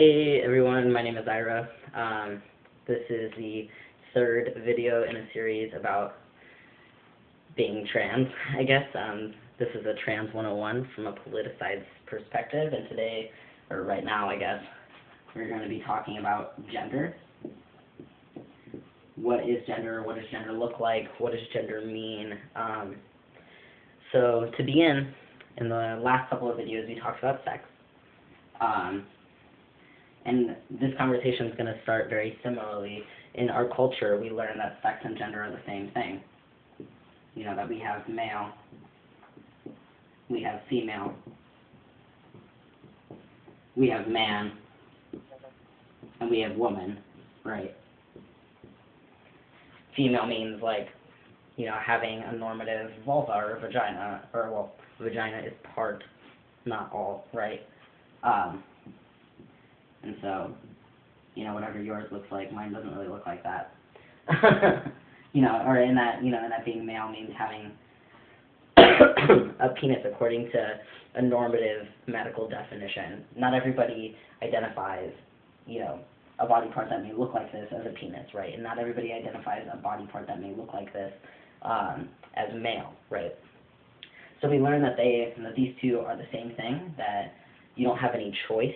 Hey everyone, my name is Ira. Um, this is the third video in a series about being trans, I guess. Um, this is a Trans 101 from a politicized perspective, and today, or right now, I guess, we're going to be talking about gender. What is gender? What does gender look like? What does gender mean? Um, so, to begin, in the last couple of videos, we talked about sex. And this conversation is going to start very similarly. In our culture, we learn that sex and gender are the same thing. You know, that we have male, we have female, we have man, and we have woman, right? Female means like, you know, having a normative vulva or vagina, or well, vagina is part, not all, right? Um, and so, you know, whatever yours looks like, mine doesn't really look like that. you know, or in that, you know, in that being male means having a penis according to a normative medical definition. Not everybody identifies, you know, a body part that may look like this as a penis, right? And not everybody identifies a body part that may look like this um, as male, right? So we learn that they that these two are the same thing, that you don't have any choice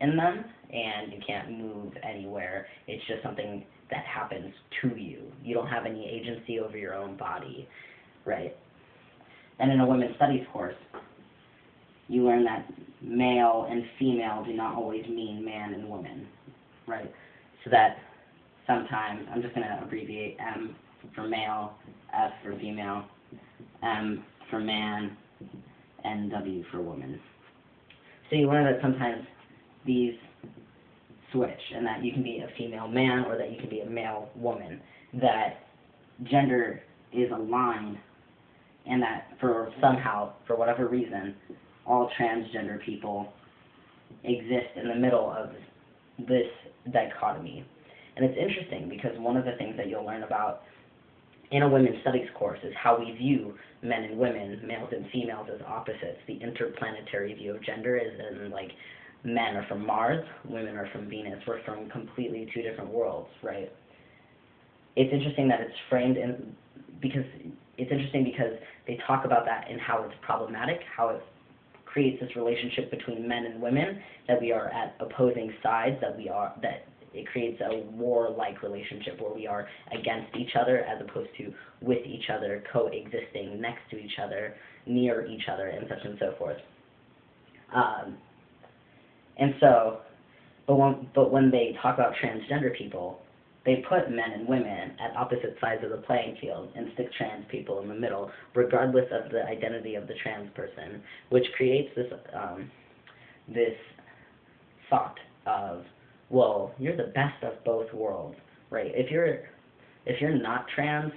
in them and you can't move anywhere. It's just something that happens to you. You don't have any agency over your own body, right? And in a women's studies course, you learn that male and female do not always mean man and woman, right? So that sometimes, I'm just going to abbreviate M for male, F for female, M for man, and W for woman. So you learn that sometimes these switch and that you can be a female man or that you can be a male woman. That gender is a line and that for somehow, for whatever reason, all transgender people exist in the middle of this dichotomy. And it's interesting because one of the things that you'll learn about in a women's studies course is how we view men and women, males and females as opposites. The interplanetary view of gender is in like men are from Mars, women are from Venus. We're from completely two different worlds, right? It's interesting that it's framed in because it's interesting because they talk about that and how it's problematic, how it creates this relationship between men and women that we are at opposing sides, that we are that it creates a war-like relationship where we are against each other as opposed to with each other, coexisting next to each other, near each other, and such and so forth. Um, and so, but when, but when they talk about transgender people, they put men and women at opposite sides of the playing field and stick trans people in the middle, regardless of the identity of the trans person, which creates this um, this thought of, well, you're the best of both worlds, right? If you're if you're not trans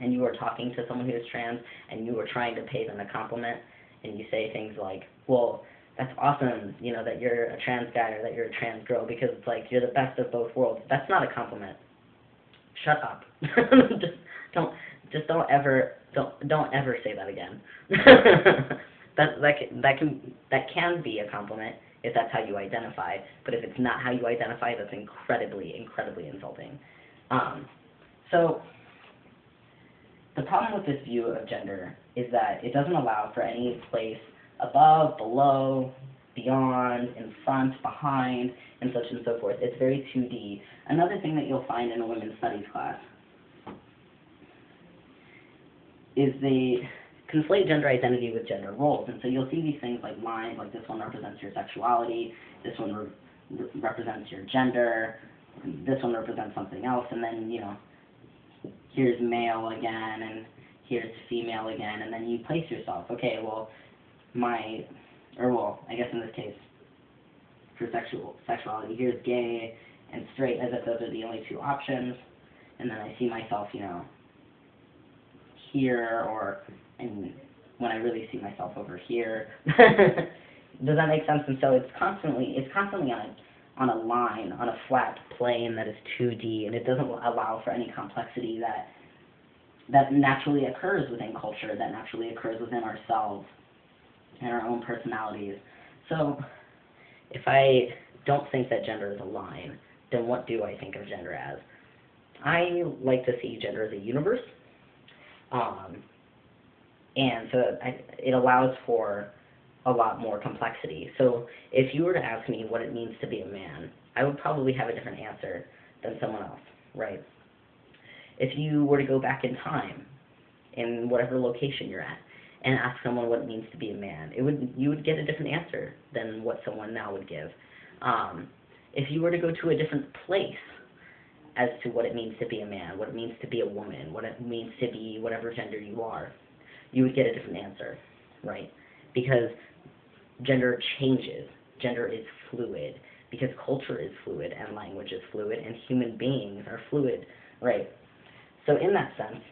and you are talking to someone who is trans and you are trying to pay them a compliment and you say things like, well, that's awesome, you know, that you're a trans guy or that you're a trans girl because it's like you're the best of both worlds. That's not a compliment. Shut up. just don't just don't ever don't don't ever say that again. that that can, that can that can be a compliment if that's how you identify, but if it's not how you identify, that's incredibly incredibly insulting. Um, so the problem with this view of gender is that it doesn't allow for any place above, below, beyond, in front, behind, and such and so forth. It's very 2D. Another thing that you'll find in a women's studies class is they conflate gender identity with gender roles. And so you'll see these things like lines, like this one represents your sexuality, this one re represents your gender, this one represents something else, and then, you know, here's male again, and here's female again, and then you place yourself. Okay, well, my, or well, I guess in this case, for sexual sexuality, here's gay and straight, as if those are the only two options, and then I see myself, you know, here, or and when I really see myself over here. Does that make sense? And so it's constantly, it's constantly on a, on a line, on a flat plane that is 2D, and it doesn't allow for any complexity that that naturally occurs within culture, that naturally occurs within ourselves and our own personalities. So if I don't think that gender is a line, then what do I think of gender as? I like to see gender as a universe, um, and so I, it allows for a lot more complexity. So if you were to ask me what it means to be a man, I would probably have a different answer than someone else, right? If you were to go back in time, in whatever location you're at, and ask someone what it means to be a man, it would you would get a different answer than what someone now would give. Um, if you were to go to a different place as to what it means to be a man, what it means to be a woman, what it means to be whatever gender you are, you would get a different answer, right? Because gender changes, gender is fluid, because culture is fluid and language is fluid and human beings are fluid, right? So in that sense,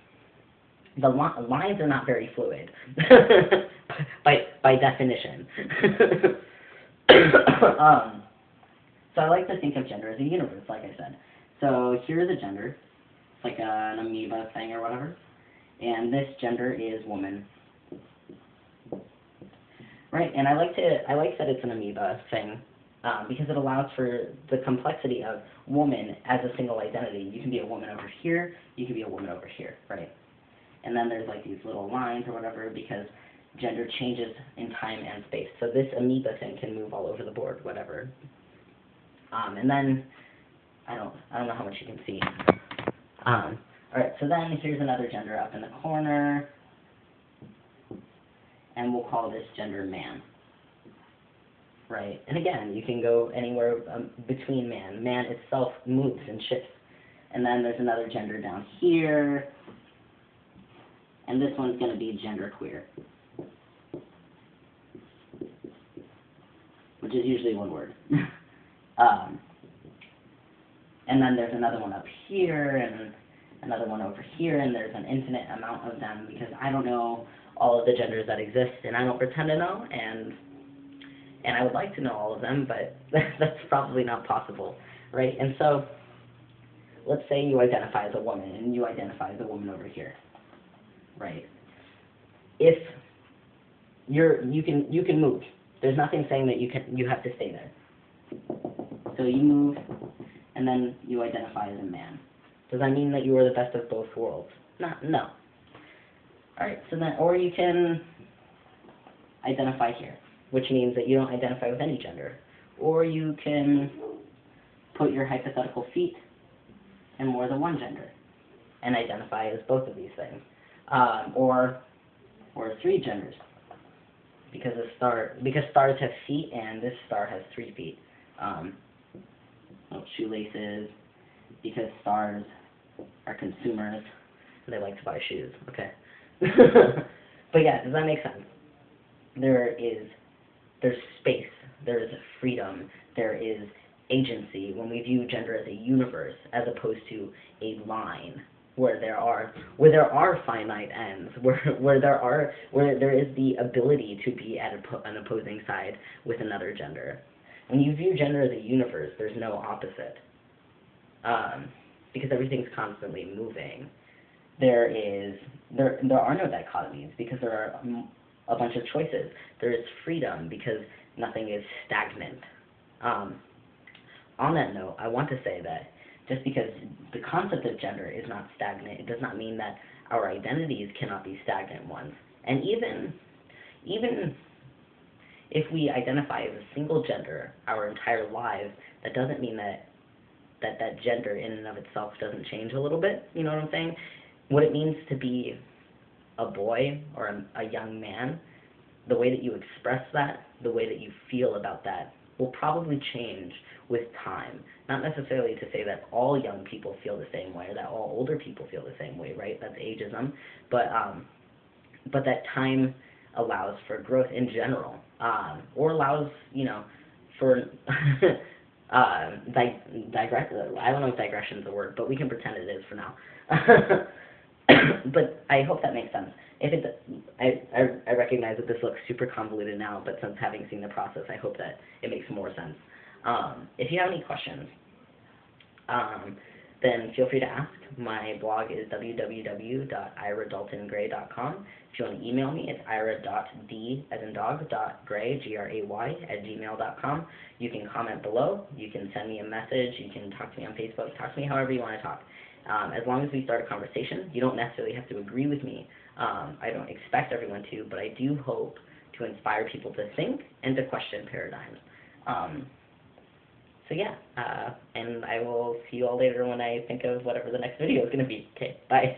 the li- lines are not very fluid by by definition. um, so I like to think of gender as a universe, like I said. So here's a gender, it's like an amoeba thing or whatever, and this gender is woman. Right, and I like to I like that it's an amoeba thing um, because it allows for the complexity of woman as a single identity. You can be a woman over here, you can be a woman over here, right? And then there's like these little lines or whatever because gender changes in time and space. So this amoeba thing can move all over the board, whatever. Um, and then I don't I don't know how much you can see. Um, all right, so then here's another gender up in the corner, and we'll call this gender man. Right, and again, you can go anywhere um, between man. Man itself moves and shifts. And then there's another gender down here, and this one's going to be genderqueer, which is usually one word. um, and then there's another one up here, and another one over here, and there's an infinite amount of them because I don't know all of the genders that exist, and I don't pretend to know, and and I would like to know all of them, but that's probably not possible, right? And so, let's say you identify as a woman, and you identify as a woman over here right? If you're you can you can move. There's nothing saying that you can you have to stay there. So you move and then you identify as a man. Does that mean that you are the best of both worlds? No no. Alright, so then or you can identify here, which means that you don't identify with any gender. Or you can put your hypothetical feet in more than one gender and identify as both of these things um, or or three genders because a star because stars have feet and this star has three feet. Um, well, shoelaces because stars are consumers and they like to buy shoes. Okay, but yeah, does that make sense? There is there's space, there is freedom, there is agency when we view gender as a universe as opposed to a line where there are where there are finite ends, where where there are where there is the ability to be at an opposing side with another gender. When you view gender as a universe, there's no opposite, um, because everything's constantly moving. There is there there are no dichotomies because there are a bunch of choices. There is freedom because nothing is stagnant. Um, on that note, I want to say that just because the concept of gender is not stagnant, it does not mean that our identities cannot be stagnant ones. And even, even if we identify as a single gender our entire lives, that doesn't mean that that that gender in and of itself doesn't change a little bit. You know what I'm saying? What it means to be a boy or a, a young man, the way that you express that, the way that you feel about that, will probably change with time. Not necessarily to say that all young people feel the same way or that all older people feel the same way, right? That's ageism. But um, but that time allows for growth in general, um, or allows you know for uh, dig- digress. I don't know if digression is a word, but we can pretend it is for now. but I hope that makes sense. If it, I, I, I recognize that this looks super convoluted now, but since having seen the process, I hope that it makes more sense. Um, if you have any questions, um, then feel free to ask. My blog is www.iradaltongray.com. If you want to email me, it's ira.d as in dog, dot gray, G-R-A-Y, at gmail.com. You can comment below. You can send me a message. You can talk to me on Facebook. Talk to me however you want to talk. Um, as long as we start a conversation, you don't necessarily have to agree with me. Um, I don't expect everyone to, but I do hope to inspire people to think and to question paradigms. Um, so yeah, uh, and I will see you all later when I think of whatever the next video is going to be. Okay, bye.